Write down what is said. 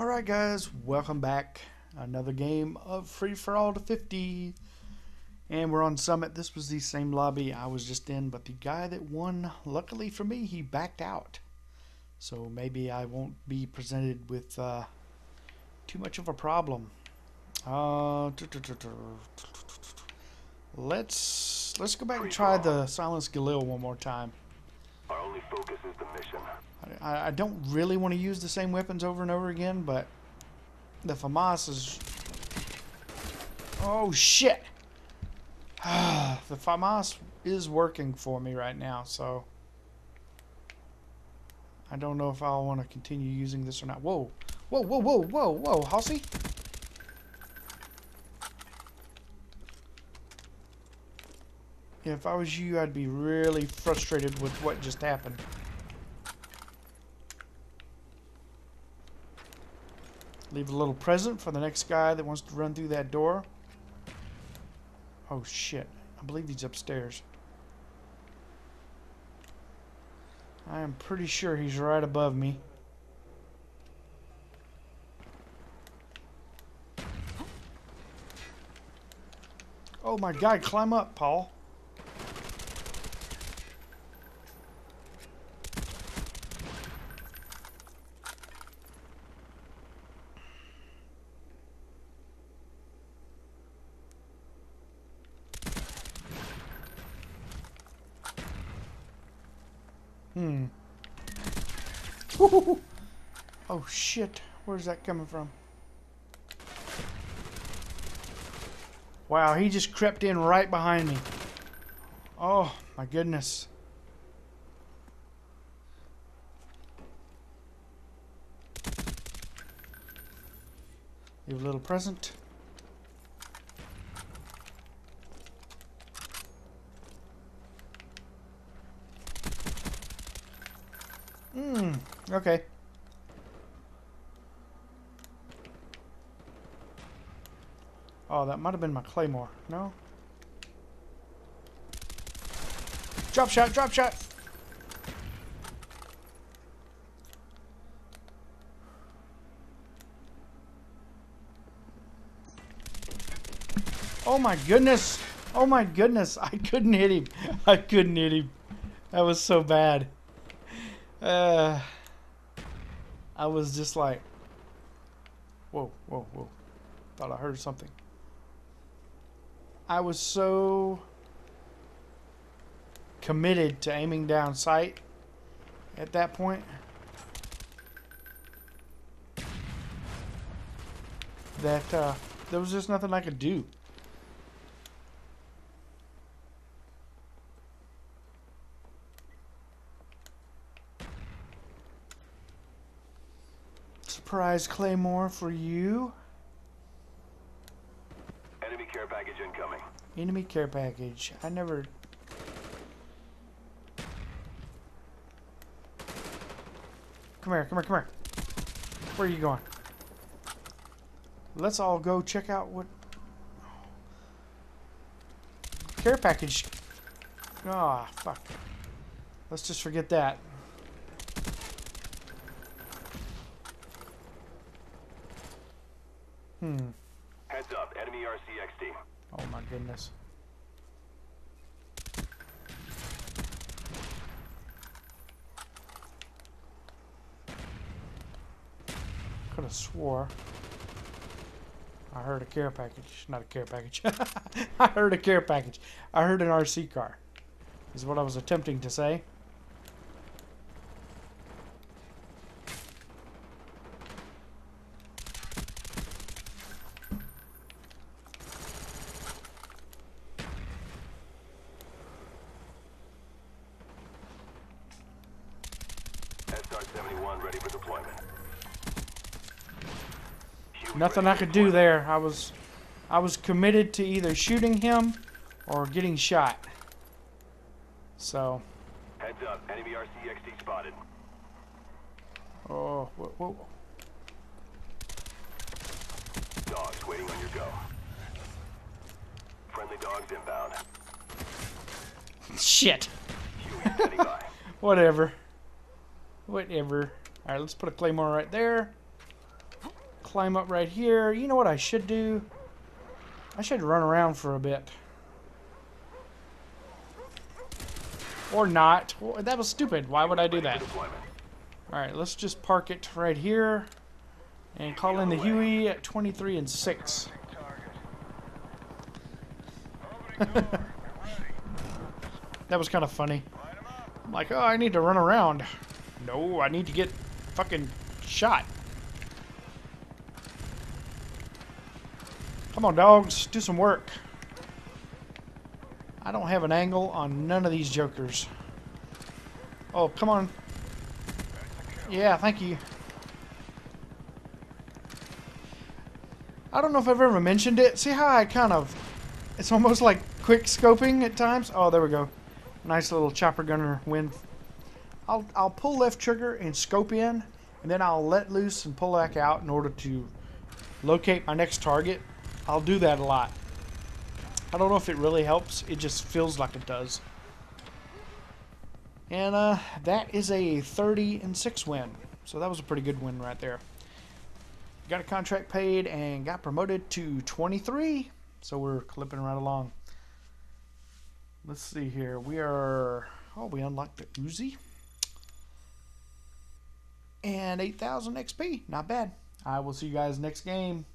Alright guys, welcome back. Another game of Free For All to 50. And we're on Summit. This was the same lobby I was just in, but the guy that won, luckily for me, he backed out. So maybe I won't be presented with uh, too much of a problem. Uh, let's let's go back and try the Silence Galil one more time. Our only focus is the mission. I, I don't really want to use the same weapons over and over again, but the FAMAS is... Oh, shit! the FAMAS is working for me right now, so... I don't know if I'll want to continue using this or not. Whoa! Whoa, whoa, whoa, whoa, whoa, Halsey! If I was you, I'd be really frustrated with what just happened. Leave a little present for the next guy that wants to run through that door. Oh shit. I believe he's upstairs. I am pretty sure he's right above me. Oh my god, climb up, Paul. Hmm. Oh shit. Where's that coming from? Wow, he just crept in right behind me. Oh, my goodness. Leave a little present. Hmm, okay. Oh, that might have been my claymore. No? Drop shot, drop shot! Oh my goodness! Oh my goodness! I couldn't hit him. I couldn't hit him. That was so bad. Uh, I was just like, whoa, whoa, whoa. Thought I heard something. I was so committed to aiming down sight at that point that uh, there was just nothing I could do. Surprise claymore for you. Enemy care package incoming. Enemy care package. I never... Come here, come here, come here. Where are you going? Let's all go check out what... Care package. Ah, oh, fuck. Let's just forget that. Hmm. Heads up, enemy RCXD. Oh my goodness. Could have swore. I heard a care package. Not a care package. I heard a care package. I heard an RC car. Is what I was attempting to say. Ready for deployment. Nothing I could do there. I was I was committed to either shooting him or getting shot. So. Heads up, enemy RCXD spotted. Oh, whoa, whoa. Dogs waiting on your go. Friendly dogs inbound. Shit. By. Whatever. Whatever. Alright, let's put a claymore right there. climb up right here. You know what I should do? I should run around for a bit. Or not. Well, That was stupid. Why would I do that? Alright, let's just park it right here. And call in the Huey at 23 and 6. that was kind of funny. I'm like, oh, I need to run around. No, I need to get fucking shot. Come on, dogs, do some work. I don't have an angle on none of these jokers. Oh, come on. Yeah, thank you. I don't know if I've ever mentioned it. See how I kind of... It's almost like quick scoping at times? Oh, there we go. Nice little chopper gunner win. I'll, I'll pull left trigger and scope in, and then I'll let loose and pull back out in order to locate my next target. I'll do that a lot. I don't know if it really helps. It just feels like it does. And uh, that is a 30 and 6 win. So that was a pretty good win right there. Got a contract paid and got promoted to 23. So we're clipping right along. Let's see here. We are. Oh, we unlocked the Uzi. And 8,000 XP. Not bad. I will see you guys next game.